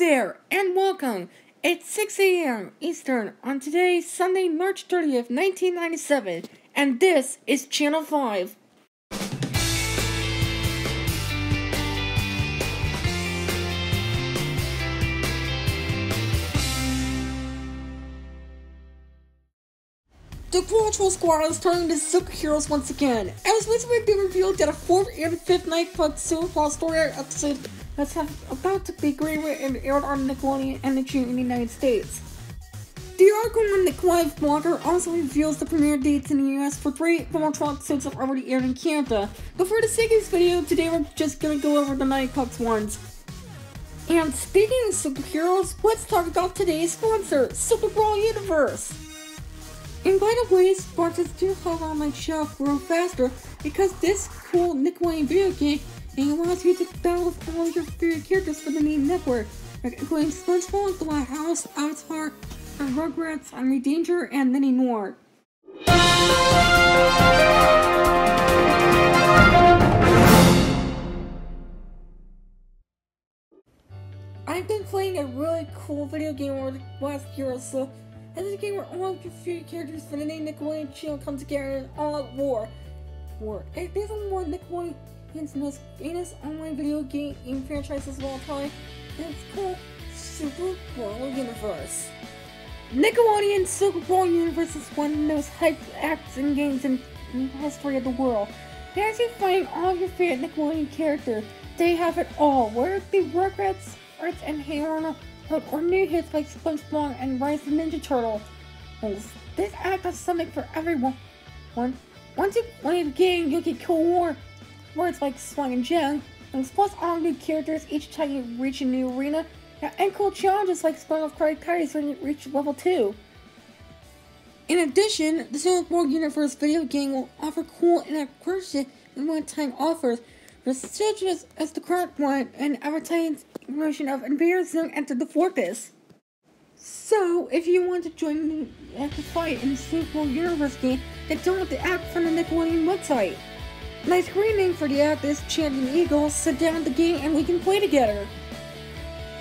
there, and welcome. It's 6 a.m. Eastern on today, Sunday, March 30th, 1997, and this is Channel 5. The Patrol Squad is turning to superheroes once again. As recently been revealed that a fourth and fifth Mighty Pups Super Paws story episode that's about to be greenlit and aired on Nickelodeon Energy in the United States. The article on Clive blogger also reveals the premiere dates in the US for three Patrol episodes that already aired in Canada. But for the sake of this video, today we're just gonna go over the Night Club's ones. And speaking of superheroes, let's talk about today's sponsor, Super Brawl Universe. And by the way, sponsors do help on my shelf grow faster because this cool Nickelodeon video game allows you to battle with all your favorite characters for the main network, Like including SpongeBob, The Loud House, Avatar, Rugrats, Henry Danger, and many more. I've been playing a really cool video game over the last year or so and this game where all your favorite characters from the name Nickelodeon channel come together in all out war. War. It is one of Nickelodeon's most famous online video game franchises of all time, and it's called Super Brawl Universe. Nickelodeon Super Brawl Universe is one of the most hyped action games in the history of the world. As you find all your favorite Nickelodeon characters, they have it all, whether it be Rugrats, Arts, and Hey Arnold, or new hits like SpongeBob and Rise of Ninja Turtles. This app has something for everyone. Once you play the game, you get cool more words like Swing and Gem, and plus all new characters each time you reach a new arena, and cool challenges like SpongeBob Cry Kites when you reach level 2. In addition, the Super Brawl Universe video game will offer cool and exclusive and one-time offers prestigious as the current one and advertising version of Invaders Zim Enter the Florpus. So, if you want to join the fight in the Super Brawl Universe game, then download the app from the Nickelodeon website. My screen name for the app is Champion Eagle, down download the game and we can play together.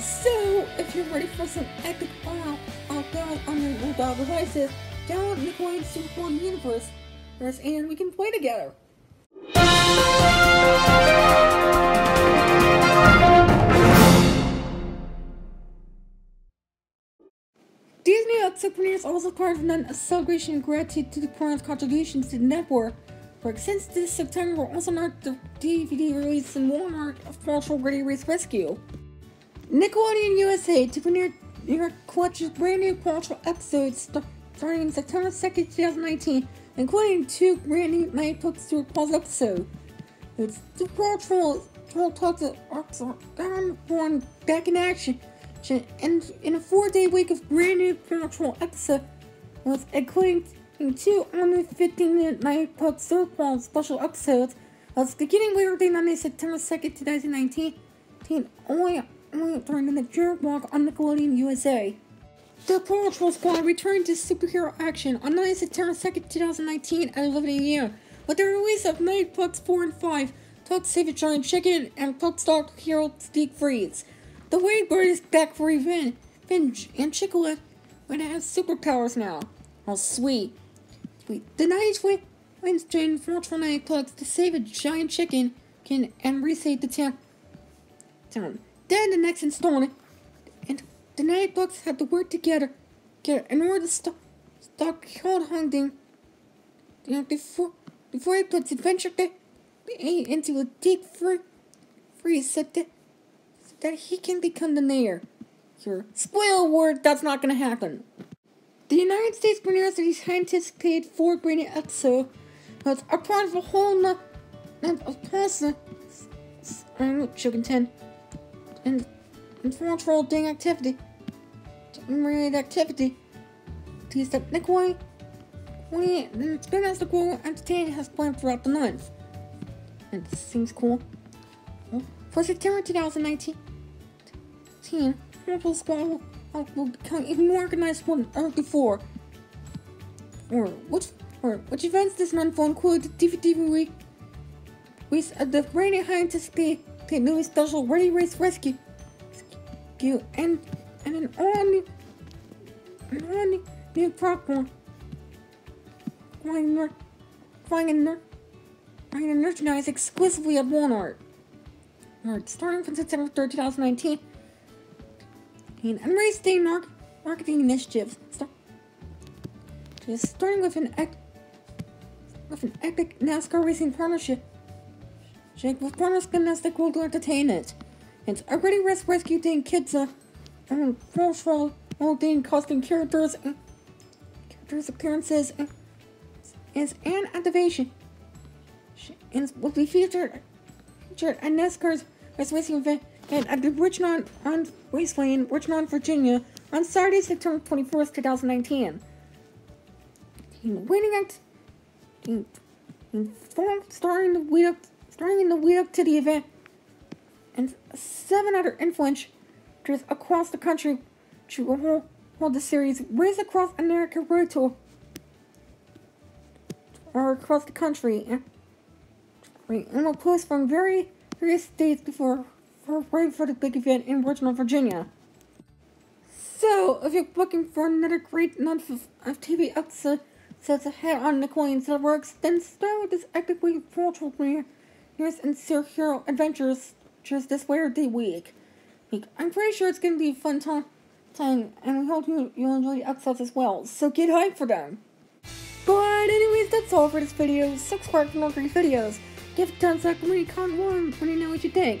So, if you're ready for some epic all out on your mobile devices, download Nickelodeon Super Brawl Universe and we can play together. Disney entrepreneurs also carved out a celebration of gratitude to the parents' contributions to the network. For since this September, also not the DVD release in Walmart of Marshall Ready Race Rescue. Nickelodeon USA to premiere your collection's brand new Patrol episodes starting September 2nd, 2019, including two brand new Mighty Pups Super Paws episodes. It's the PAW Patrol talks are born back in action, and in a four-day week of brand new Patrol episodes, including two only 15-minute Mighty Pups Super Paws special episodes, was beginning later than Monday, September 2nd, 2019, only, only during the Jared Walk on Nickelodeon USA. The Patrol Squad returned to superhero action on Monday, September 2nd, 2019 at 11 a.m. with the release of Mighty Pups 4 and 5, Pups Save a Giant Chicken, and Plug Star Hero Steak Freeze. The Wade Bird is back for revenge, and Chickaletta when it has superpowers now. Oh, sweet. Sweet. The Night wins Jane Fortune Mighty Pups to save a giant chicken can and reset the town. town. Then the next installment, and the Mighty Pups had to work together, together in order to stop, stop cold hunting. You know, before before he puts Adventure Bay into a deep free, freeze so that, so that he can become the mayor. Here, spoil word, that's not gonna happen. The United States of these anticipated four brand episode was a part of a whole lot of person and sugar ten and natural dang activity related activity. These that Nickelodeon we experience the cool entertainment has planned throughout the month. And this seems cool. For September 2019, Marvel Squad will become even more organized than ever before. Or which or which events this month will include the DVD week with uh, the very high anticipated new special Ready Race Rescue rescue and and an all new an all new, new platform. Flying north, flying in north, flying in merchandise exclusively at Walmart. Alright, starting from September 3rd, 2019. And Day mark, marketing initiatives. Start, just starting with an ec- with an epic NASCAR racing partnership. Jake with Partners Gymnastic World Entertainment. It's already res- rescued Dane Kids uh, and forceful all Dane costume characters characters appearances and, is an activation. And will be featured featured at NASCAR's racing event at the Richmond on in Richmond, Virginia on Saturday, September 24th, 2019. Team waiting at team, team starring the lead up starring in the lead up to the event. And seven other influencers across the country to hold, hold the series. Race Across America Road Tour? Or across the country. And, and will post from very various states before for right for the big event in Richmond, Virginia. So, if you're looking for another great month of, of TV episodes ahead on Nickelodeon Networks, then start with this epically virtual premiere Here's and Hero Adventures just this Wednesday week. I'm pretty sure it's gonna be a fun time, time and we hope you, you'll enjoy the episodes as well, so get hyped for them. But anyways, that's all for this video. Subscribe for more great videos. Give a thumbs up you comment one when you know what you think.